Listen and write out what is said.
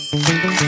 Música